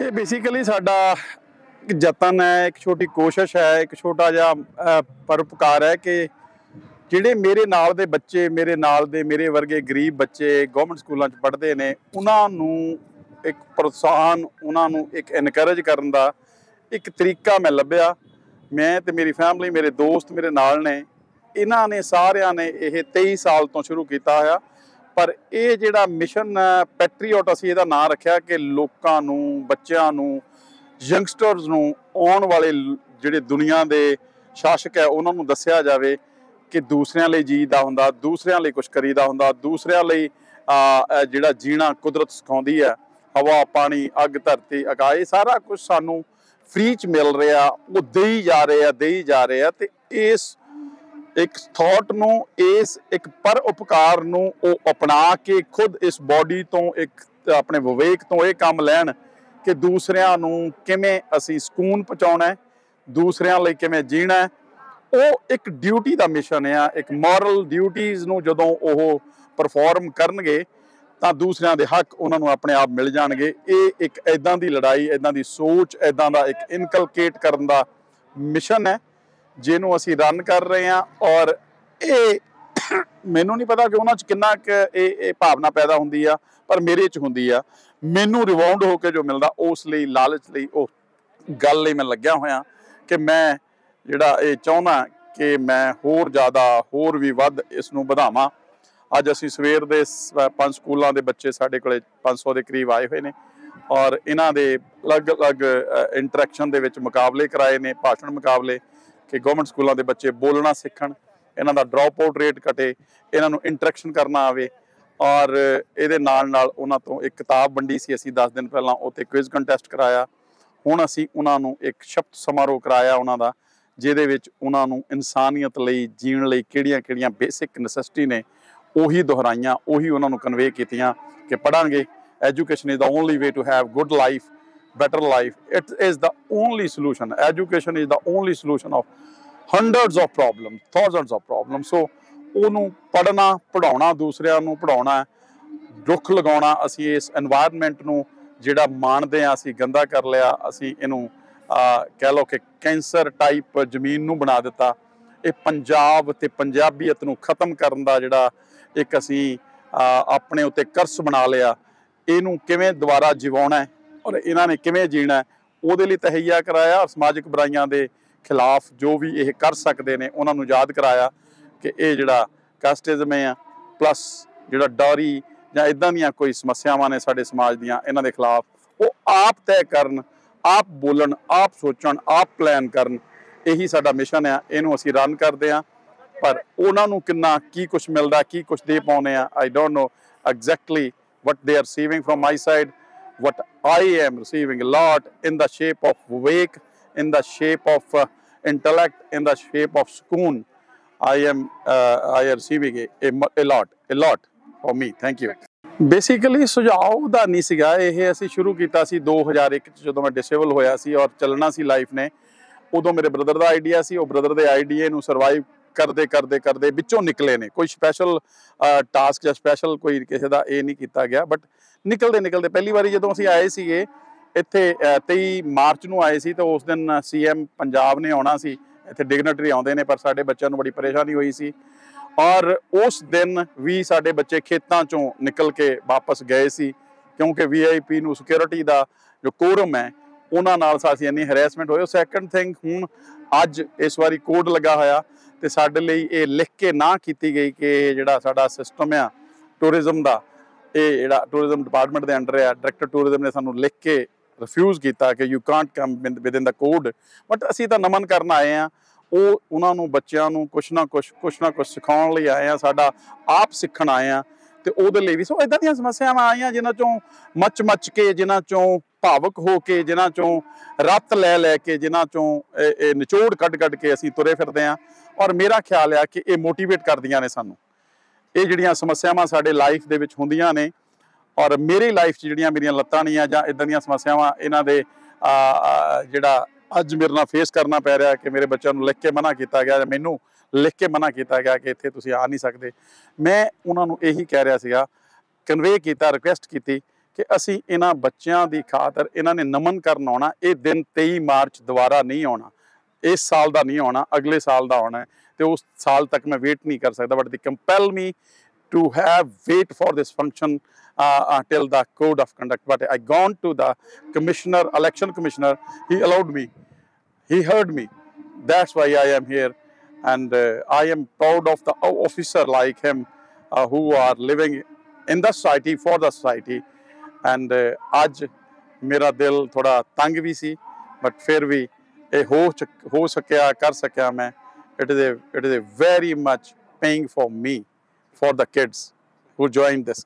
ਇਹ ਬੇਸਿਕਲੀ ਸਾਡਾ ਇੱਕ ਯਤਨ ਹੈ ਇੱਕ ਛੋਟੀ ਕੋਸ਼ਿਸ਼ ਹੈ ਇੱਕ ਛੋਟਾ ਜਿਹਾ ਅਹ, ਪਰਉਪਕਾਰ ਹੈ ਕਿ ਜਿਹੜੇ ਮੇਰੇ ਨਾਲ ਦੇ ਬੱਚੇ ਮੇਰੇ ਨਾਲ ਦੇ ਮੇਰੇ ਵਰਗੇ ਗਰੀਬ ਬੱਚੇ ਗਵਰਨਮੈਂਟ ਸਕੂਲਾਂ 'ਚ ਪੜ੍ਹਦੇ ਨੇ ਉਹਨਾਂ ਨੂੰ ਇੱਕ ਪ੍ਰੋਤਸਾਹਨ ਉਹਨਾਂ ਨੂੰ ਇੱਕ ਐਨਕਰੇਜ ਕਰਨ ਦਾ ਇੱਕ ਤਰੀਕਾ ਮੈਂ ਲੱਭਿਆ। ਮੈਂ ਤੇ ਮੇਰੀ ਫੈਮਿਲੀ ਮੇਰੇ ਦੋਸਤ ਮੇਰੇ ਨਾਲ ਨੇ ਇਹਨਾਂ ਨੇ ਸਾਰਿਆਂ ਨੇ ਇਹ 23 ਸਾਲ ਤੋਂ ਸ਼ੁਰੂ ਕੀਤਾ ਹੋਇਆ। ਪਰ ਇਹ ਜਿਹੜਾ ਮਿਸ਼ਨ ਪੈਟਰੀਓਟ ਅਸੀਂ ਇਹਦਾ ਨਾਂ ਰੱਖਿਆ ਕਿ ਲੋਕਾਂ ਨੂੰ, ਬੱਚਿਆਂ ਨੂੰ, ਯੰਗਸਟਰਸ ਨੂੰ ਆਉਣ ਵਾਲੇ ਜਿਹੜੇ ਦੁਨੀਆ ਦੇ ਸ਼ਾਸਕ ਹੈ, ਉਹਨਾਂ ਨੂੰ ਦੱਸਿਆ ਜਾਵੇ ਕਿ ਦੂਸਰਿਆਂ ਲਈ ਜੀਦਾ ਹੁੰਦਾ, ਦੂਸਰਿਆਂ ਲਈ ਕੁਝ ਕਰੀਦਾ ਹੁੰਦਾ, ਦੂਸਰਿਆਂ ਲਈ ਜਿਹੜਾ ਜੀਣਾ ਕੁਦਰਤ ਸਿਖਾਉਂਦੀ ਹੈ, ਹਵਾ, ਪਾਣੀ, ਅੱਗ, ਧਰਤੀ, ਆਕਾਸ਼ ਸਾਰਾ ਕੁਝ ਸਾਨੂੰ ਫ੍ਰੀ ਚ ਮਿਲ ਰਿਹਾ, ਉਹ ਦੇਈ ਜਾ ਰਹੇ ਆ ਦੇਈ ਜਾ ਰਹੇ ਆ ਤੇ ਇਸ ਇੱਕ ਥਾਟ ਨੂੰ, ਇਸ ਇੱਕ ਪਰ ਉਪਕਾਰ ਨੂੰ ਉਹ ਅਪਣਾ ਕੇ ਖੁਦ ਇਸ ਬਾਡੀ ਤੋਂ ਇੱਕ, ਆਪਣੇ ਵਿਵੇਕ ਤੋਂ ਇਹ ਕੰਮ ਲੈਣ ਕਿ ਦੂਸਰਿਆਂ ਨੂੰ ਕਿਵੇਂ ਅਸੀਂ ਸਕੂਨ ਪਹੁੰਚਾਉਣਾ ਦੂਸਰਿਆਂ ਲਈ ਕਿਵੇਂ ਜੀਣਾ ਉਹ ਇੱਕ ਡਿਊਟੀ ਦਾ ਮਿਸ਼ਨ ਆ, ਇੱਕ ਮੋਰਲ ਡਿਊਟੀਆਂ ਨੂੰ ਜਦੋਂ ਉਹ ਪਰਫਾਰਮ ਕਰਨਗੇ ਤਾਂ ਦੂਸਰਿਆਂ ਦੇ ਹੱਕ ਉਹਨਾਂ ਨੂੰ ਆਪਣੇ ਆਪ ਮਿਲ ਜਾਣਗੇ। ਇਹ ਇੱਕ ਐਦਾਂ ਦੀ ਲੜਾਈ ਐਦਾਂ ਦੀ ਸੋਚ ਐਦਾਂ ਦਾ ਇੱਕ ਇਨਕਲਕੇਟ ਕਰਨ ਦਾ ਮਿਸ਼ਨ ਹੈ। ਜਿਹਨੂੰ ਅਸੀਂ ਰਨ ਕਰ ਰਹੇ ਹਾਂ ਔਰ ਇਹ ਮੈਨੂੰ ਨਹੀਂ ਪਤਾ ਕਿ ਉਹਨਾਂ 'ਚ ਕਿੰਨਾ ਕੁ ਇਹ ਇਹ ਭਾਵਨਾ ਪੈਦਾ ਹੁੰਦੀ ਆ, ਪਰ ਮੇਰੇ 'ਚ ਹੁੰਦੀ ਆ। ਮੈਨੂੰ ਰਿਵਾਉਂਡ ਹੋ ਕੇ ਜੋ ਮਿਲਦਾ, ਉਸ ਲਈ, ਲਾਲਚ ਲਈ, ਉਹ ਗੱਲ ਲਈ ਮੈਂ ਲੱਗਿਆ ਹੋਇਆ ਕਿ ਮੈਂ ਜਿਹੜਾ ਇਹ ਚਾਹੁੰਦਾ ਕਿ ਮੈਂ ਹੋਰ ਜ਼ਿਆਦਾ, ਹੋਰ ਵੀ ਵੱਧ ਇਸ ਨੂੰ ਵਧਾਵਾਂ। ਅੱਜ ਅਸੀਂ ਸਵੇਰ ਦੇ ਪੰਜ ਸਕੂਲਾਂ ਦੇ ਬੱਚੇ ਸਾਡੇ ਕੋਲੇ 500 ਦੇ ਕਰੀਬ ਆਏ ਹੋਏ ਨੇ ਔਰ ਇਹਨਾਂ ਦੇ ਅਲੱਗ-ਅਲੱਗ ਇੰਟਰੈਕਸ਼ਨ ਦੇ ਵਿੱਚ ਮੁਕਾਬਲੇ ਕਰਾਏ ਨੇ, ਭਾਸ਼ਣ ਮੁਕਾਬਲੇ। ਕਿ ਗਵਰਨਮੈਂਟ ਸਕੂਲਾਂ ਦੇ ਬੱਚੇ ਬੋਲਣਾ ਸਿੱਖਣ, ਇਹਨਾਂ ਦਾ ਡ੍ਰੌਪ ਆਊਟ ਰੇਟ ਘਟੇ, ਇਹਨਾਂ ਨੂੰ ਇੰਟਰੈਕਸ਼ਨ ਕਰਨਾ ਆਵੇ ਔਰ ਇਹਦੇ ਨਾਲ ਨਾਲ ਉਹਨਾਂ ਤੋਂ ਇੱਕ ਕਿਤਾਬ ਵੰਡੀ ਸੀ, ਅਸੀਂ 10 ਦਿਨ ਪਹਿਲਾਂ ਉਹ ਤੇ ਕੁਇਜ਼ ਕੰਟੈਸਟ ਕਰਾਇਆ। ਹੁਣ ਅਸੀਂ ਉਹਨਾਂ ਨੂੰ ਇੱਕ ਸ਼ਬਦ ਸਮਾਰੋਹ ਕਰਾਇਆ ਉਹਨਾਂ ਦਾ, ਜਿਹਦੇ ਵਿੱਚ ਉਹਨਾਂ ਨੂੰ ਇਨਸਾਨੀਅਤ ਲਈ, ਜੀਣ ਲਈ ਕਿਹੜੀਆਂ-ਕਿਹੜੀਆਂ ਬੇਸਿਕ ਨੈਸੈਸਿਟੀ ਨੇ, ਉਹੀ ਦੁਹਰਾਈਆਂ, ਉਹੀ ਉਹਨਾਂ ਨੂੰ ਕਨਵੇ ਕੀਤੀਆਂ ਕਿ ਪੜਾਂਗੇ education is the only way to have good life better life. It is the only solution. Education is the only solution of hundreds of problems, thousands of problems. So ਉਹਨੂੰ ਪੜਨਾ ਪੜਾਉਣਾ ਦੂਸਰਿਆਂ ਨੂੰ ਪੜਾਉਣਾ ਰੁੱਖ ਲਗਾਉਣਾ ਅਸੀਂ ਇਸ এনवायरमेंट ਨੂੰ ਜਿਹੜਾ ਮਾਣਦੇ ਆ ਅਸੀਂ ਗੰਦਾ ਕਰ ਲਿਆ ਅਸੀਂ ਇਹਨੂੰ ਕਹਿ ਲਓ ਕਿ ਕੈਂਸਰ ਟਾਈਪ ਜ਼ਮੀਨ ਨੂੰ ਬਣਾ ਦਿੱਤਾ ਇਹ ਪੰਜਾਬ ਤੇ ਪੰਜਾਬੀਅਤ ਨੂੰ ਖਤਮ ਕਰਨ ਦਾ ਜਿਹੜਾ ਇੱਕ ਅਸੀਂ ਆਪਣੇ ਉੱਤੇ ਕਰਸ ਬਣਾ ਲਿਆ ਇਹਨੂੰ ਕਿਵੇਂ ਦੁਬਾਰਾ ਜਿਵਾਉਣਾ ਔਰ ਇਹਨਾਂ ਨੇ ਕਿਵੇਂ ਜੀਣਾ ਉਹਦੇ ਲਈ ਤਹਈਆ ਕਰਾਇਆ ਔਰ ਸਮਾਜਿਕ ਬੁਰਾਈਆਂ ਦੇ ਖਿਲਾਫ ਜੋ ਵੀ ਇਹ ਕਰ ਸਕਦੇ ਨੇ, ਉਹਨਾਂ ਨੂੰ ਯਾਦ ਕਰਾਇਆ ਕਿ ਇਹ ਜਿਹੜਾ ਕਾਸਟਿਜ਼ਮ ਹੈ ਪਲੱਸ ਜਿਹੜਾ ਡੌਰੀ ਜਾਂ ਇਦਾਂ ਦੀਆਂ ਕੋਈ ਸਮੱਸਿਆਵਾਂ ਨੇ ਸਾਡੇ ਸਮਾਜ ਦੀਆਂ, ਇਹਨਾਂ ਦੇ ਖਿਲਾਫ ਉਹ ਆਪ ਤੈਅ ਕਰਨ, ਆਪ ਬੋਲਣ, ਆਪ ਸੋਚਣ, ਆਪ ਪਲਾਨ ਕਰਨ, ਇਹੀ ਸਾਡਾ ਮਿਸ਼ਨ ਆ ਇਹਨੂੰ ਅਸੀਂ ਰਨ ਕਰਦੇ ਆ ਪਰ ਉਹਨਾਂ ਨੂੰ ਕਿੰਨਾ, ਕੀ ਕੁਝ ਮਿਲਦਾ, ਕੀ ਕੁਝ ਦੇ ਪਾਉਨੇ ਆ I don't know exactly what they are receiving from my side, what i am receiving a lot in the shape of vivek in the shape of uh, intellect in the shape of schoon i am uh, i am receiving a, a, mu- a lot a lot for me thank you basically ਸੁਝਾਅ ਦਾ ਨਹੀਂ ਸੀਗਾ ਇਹ ਅਸੀਂ ਸ਼ੁਰੂ ਕੀਤਾ ਸੀ 2001 ਚ ਜਦੋਂ ਮੈਂ ਡਿਸੇਬਲ ਹੋਇਆ ਸੀ ਔਰ ਚੱਲਣਾ ਸੀ ਲਾਈਫ ਨੇ ਉਦੋਂ ਮੇਰੇ ਬ੍ਰਦਰ ਦਾ ਆਈਡੀਆ ਸੀ ਉਹ ਬ੍ਰਦਰ ਦੇ ਆਈਡੀਏ ਨੂੰ ਸਰਵਾਈਵ ਕਰਦੇ ਕਰਦੇ ਕਰਦੇ ਵਿੱਚੋਂ ਨਿਕਲੇ ਨੇ। ਕੋਈ ਸਪੈਸ਼ਲ ਟਾਸਕ ਜਾਂ ਸਪੈਸ਼ਲ ਕੋਈ ਕਿਸੇ ਦਾ ਇਹ ਨਹੀਂ ਕੀਤਾ ਗਿਆ ਬਟ ਨਿਕਲਦੇ ਨਿਕਲਦੇ। ਪਹਿਲੀ ਵਾਰੀ ਜਦੋਂ ਅਸੀਂ ਆਏ ਸੀਗੇ ਇੱਥੇ ਅਹ, 23 ਮਾਰਚ ਨੂੰ ਆਏ ਸੀ ਤਾਂ ਉਸ ਦਿਨ ਸੀਐਮ ਪੰਜਾਬ ਨੇ ਆਉਣਾ ਸੀ। ਇੱਥੇ ਡਿਗਨਟਰੀ ਆਉਂਦੇ ਨੇ ਪਰ ਸਾਡੇ ਬੱਚਿਆਂ ਨੂੰ ਬੜੀ ਪਰੇਸ਼ਾਨੀ ਹੋਈ ਸੀ। ਔਰ ਉਸ ਦਿਨ ਵੀ ਸਾਡੇ ਬੱਚੇ ਖੇਤਾਂ ਚੋਂ ਨਿਕਲ ਕੇ ਵਾਪਸ ਗਏ ਸੀ ਕਿਉਂਕਿ ਵੀਆਈਪੀ ਨੂੰ ਸਿਕਿਉਰਿਟੀ ਦਾ ਜੋ ਕੋਰਮ ਹੈ ਉਹਨਾਂ ਨਾਲ ਸਾਡੀ ਇੰਨੀ ਹਰੈਸਮੈਂਟ ਹੋਈ। ਸੈਕੰਡ ਥਿੰਗ ਹੁਣ ਅੱਜ ਇਸ ਵਾਰੀ ਕੋਡ ਲੱਗਾ ਹੋਇਆ। ਤੇ ਸਾਡੇ ਲਈ ਇਹ ਲਿਖ ਕੇ ਨਾ ਕੀਤੀ ਗਈ ਕਿ ਇਹ ਜਿਹੜਾ ਸਾਡਾ ਸਿਸਟਮ ਆ ਟੂਰਿਜ਼ਮ ਦਾ, ਇਹ ਜਿਹੜਾ ਟੂਰਿਜ਼ਮ ਡਿਪਾਰਟਮੈਂਟ ਦੇ ਅੰਡਰ ਆ ਡਾਇਰੈਕਟਰ ਟੂਰਿਜ਼ਮ ਨੇ ਸਾਨੂੰ ਲਿਖ ਕੇ ਰਿਫਿਊਜ਼ ਕੀਤਾ ਕਿ you can't come within the code but ਅਸੀਂ ਤਾਂ ਨਮਨ ਕਰਨ ਆਏ ਆ, ਉਹ ਉਹਨਾਂ ਨੂੰ, ਬੱਚਿਆਂ ਨੂੰ ਕੁਛ ਨਾ ਕੁਛ ਕੁਛ ਨਾ ਕੁਛ ਸਿਖਾਉਣ ਲਈ ਆਏ ਆ, ਸਾਡਾ ਆਪ ਸਿੱਖਣ ਆਏ ਆ। ਤੇ ਉਹਦੇ ਲਈ ਵੀ। ਸੋ ਇਦਾਂ ਦੀਆਂ ਸਮੱਸਿਆਵਾਂ ਆਈਆਂ, ਜਿਨ੍ਹਾਂ ਚੋਂ ਮੱਚ ਮੱਚ ਕੇ, ਜਿਨ੍ਹਾਂ ਚੋਂ ਭਾਵਕ ਹੋ ਕੇ, ਜਿਨ੍ਹਾਂ ਚੋਂ ਰੱਤ ਲੈ ਲੈ ਕੇ, ਜਿਨ੍ਹਾਂ ਚੋਂ ਇਹ ਨਿਚੋੜ ਕੱਢ ਕੱਢ ਕੇ ਅਸੀਂ ਤੁਰੇ ਫਿਰਦੇ ਆ। ਔਰ ਮੇਰਾ ਖਿਆਲ ਆ ਕਿ ਇਹ ਮੋਟੀਵੇਟ ਕਰਦੀਆਂ ਨੇ ਸਾਨੂੰ। ਇਹ ਜਿਹੜੀਆਂ ਸਮੱਸਿਆਵਾਂ ਸਾਡੇ ਲਾਈਫ ਦੇ ਵਿੱਚ ਹੁੰਦੀਆਂ ਨੇ, ਔਰ ਮੇਰੀ ਲਾਈਫ 'ਚ ਜਿਹੜੀਆਂ ਮੇਰੀਆਂ ਲੱਤਾਂ ਨਹੀਂ ਆ ਜਾਂ ਇਦਾਂ ਦੀਆਂ ਸਮੱਸਿਆਵਾਂ, ਇਹਨਾਂ ਦੇ ਜਿਹੜਾ ਅੱਜ ਮੇਰੇ ਨਾਲ ਫੇਸ ਕਰਨਾ ਪੈ ਰਿਹਾ, ਕਿ ਮੇਰੇ ਬੱਚਿਆਂ ਨੂੰ ਲਿਖ ਕੇ ਮਨਾ ਕੀਤਾ ਗਿਆ ਜਾਂ ਮੈਨੂੰ ਲਿਖ ਕੇ ਮਨਾ ਕੀਤਾ ਗਿਆ ਕਿ ਇੱਥੇ ਤੁਸੀਂ ਆ ਨਹੀਂ ਸਕਦੇ ਮੈਂ ਉਹਨਾਂ ਨੂੰ ਇਹੀ ਕਹਿ ਰਿਹਾ ਸੀਗਾ ਕਨਵੇ ਕੀਤਾ ਰਿਕੁਐਸਟ ਕੀਤੀ ਕਿ ਅਸੀਂ ਇਹਨਾਂ ਬੱਚਿਆਂ ਦੀ ਖਾਤਰ ਇਹਨਾਂ ਨੇ ਨਮਨ ਕਰਨ ਆਉਣਾ ਇਹ ਦਿਨ 23 ਮਾਰਚ ਦੁਬਾਰਾ ਨਹੀਂ ਆਉਣਾ ਇਸ ਸਾਲ ਦਾ ਨਹੀਂ ਆਉਣਾ ਅਗਲੇ ਸਾਲ ਦਾ ਆਉਣਾ ਹੈ ਤੇ ਉਸ ਸਾਲ ਤੱਕ ਮੈਂ ਵੇਟ ਨਹੀਂ ਕਰ ਸਕਦਾ but they compel me to have wait for this function uh, until the code of conduct. But I gone to the commissioner, election commissioner. He allowed me. He heard me. That's why I am here, and uh, I am proud of the officer like him uh, who are living in the society for the society. And uh, ਅੱਜ ਮੇਰਾ ਦਿਲ ਥੋੜਾ ਤੰਗ ਵੀ ਸੀ but ਫਿਰ ਵੀ ਇਹ ਹੋ ਚੁੱਕ- ਹੋ ਸਕਿਆ ਕਰ ਸਕਿਆ ਮੈਂ it is it is very much paying for me for the kids who joined this.